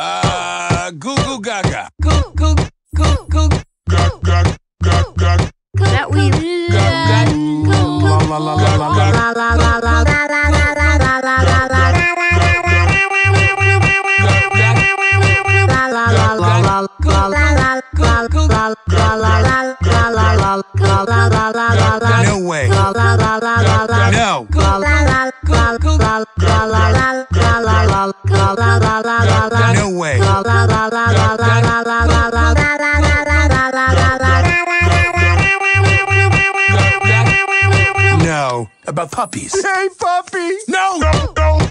Uh, goo goo gaga. Goo goo goo goo. Gug gug gug gug. That we La la la la la la. No No. About puppies. Hey, puppy. No. Go, go,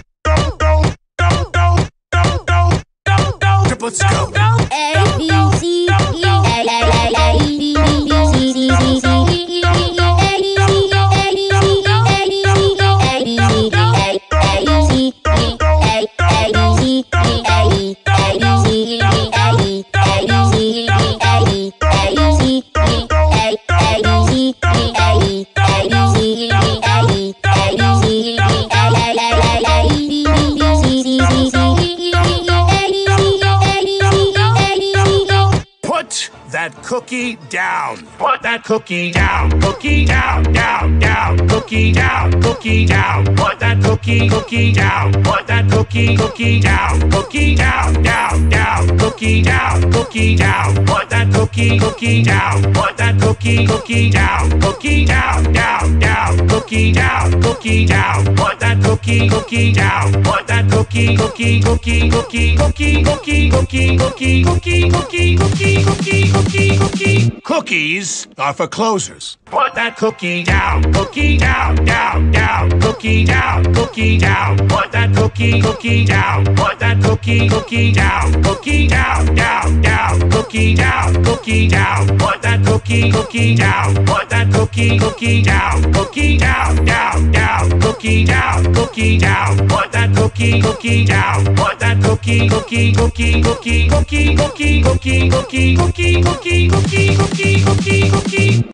That cookie down. Put that cookie down. Cookie down, down, down. Cookie down, cookie down. Put that cookie, cookie down. Put that cookie, cookie down. Cookie down, down, down. Cookie down, cookie down. Put that cookie, cookie down. Put that cookie, cookie down. Cookie down, down, down. Cookie down, cookie down. Put that cookie, cookie down. Put that cookie, cookie, cookie, cookie, cookie, cookie, cookie, cookie, cookie, cookie, cookie, cookie, cookie, cookie. Cookies are for closers. Put that cookie down, cookie down, down, down, cookie down, cookie down. Put that cookie, cookie down. Put that cookie, cookie down, cookie down, down, down, cookie down, cookie down. Put that cookie, cookie down. Put that cookie, cookie down, cookie down, down, down, cookie down, cookie down. Put that cookie, cookie down. Put that cookie, cookie, cookie, cookie, cookie, cookie, cookie, cookie, cookie, cookie, cookie, cookie, cookie, cookie.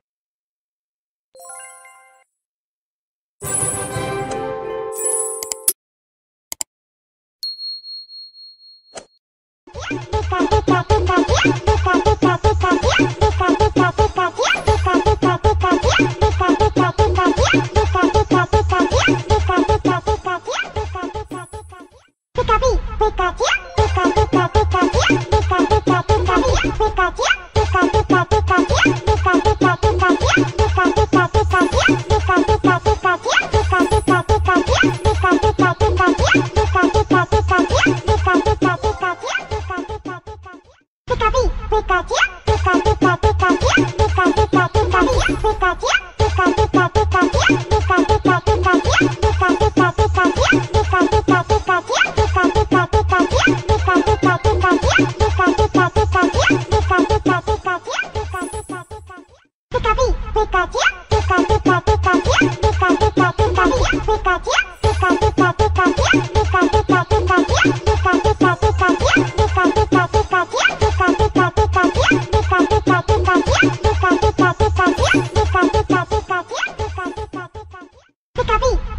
Pikachu, Pikachu, Pikachu, Pikachu, Pikachu, Pikachu,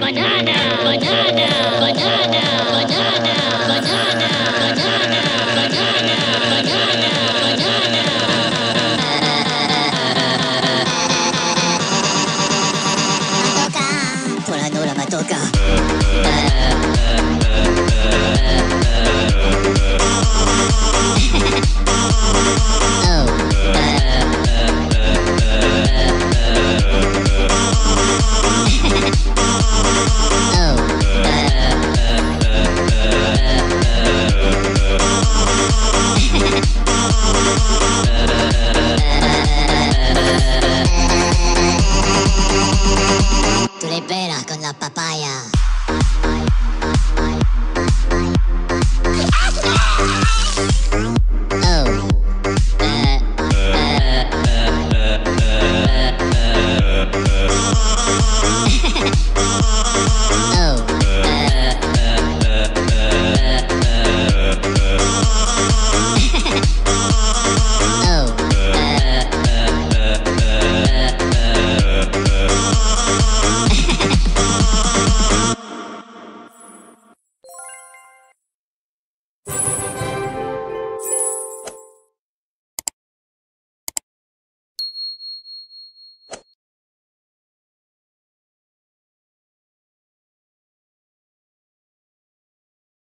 banana, banana, banana, banana, banana, banana, banana, banana, banana. Toca, por la nora me toca.